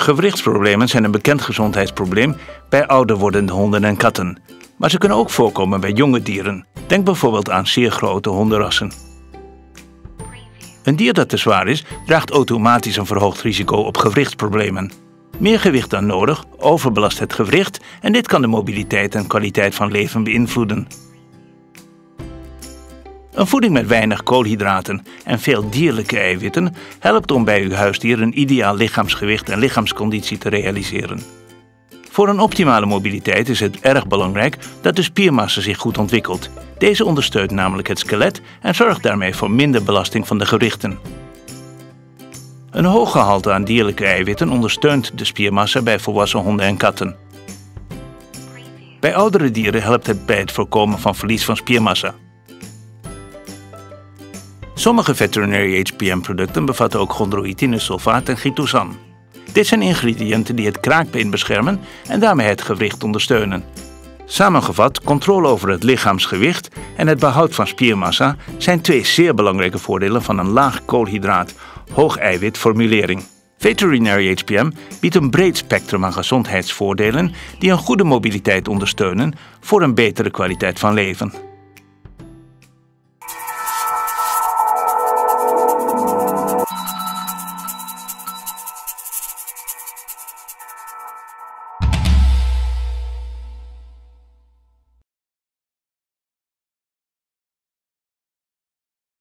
Gewrichtsproblemen zijn een bekend gezondheidsprobleem bij ouder wordende honden en katten. Maar ze kunnen ook voorkomen bij jonge dieren. Denk bijvoorbeeld aan zeer grote hondenrassen. Een dier dat te zwaar is, draagt automatisch een verhoogd risico op gewrichtsproblemen. Meer gewicht dan nodig overbelast het gewricht en dit kan de mobiliteit en kwaliteit van leven beïnvloeden. Een voeding met weinig koolhydraten en veel dierlijke eiwitten helpt om bij uw huisdier een ideaal lichaamsgewicht en lichaamsconditie te realiseren. Voor een optimale mobiliteit is het erg belangrijk dat de spiermassa zich goed ontwikkelt. Deze ondersteunt namelijk het skelet en zorgt daarmee voor minder belasting van de gewrichten. Een hoog gehalte aan dierlijke eiwitten ondersteunt de spiermassa bij volwassen honden en katten. Bij oudere dieren helpt het bij het voorkomen van verlies van spiermassa. Sommige veterinary HPM-producten bevatten ook chondroïtinesulfaat en chitosan. Dit zijn ingrediënten die het kraakbeen beschermen en daarmee het gewricht ondersteunen. Samengevat, controle over het lichaamsgewicht en het behoud van spiermassa zijn twee zeer belangrijke voordelen van een laag koolhydraat, hoog eiwit formulering. Veterinary HPM biedt een breed spectrum aan gezondheidsvoordelen die een goede mobiliteit ondersteunen voor een betere kwaliteit van leven.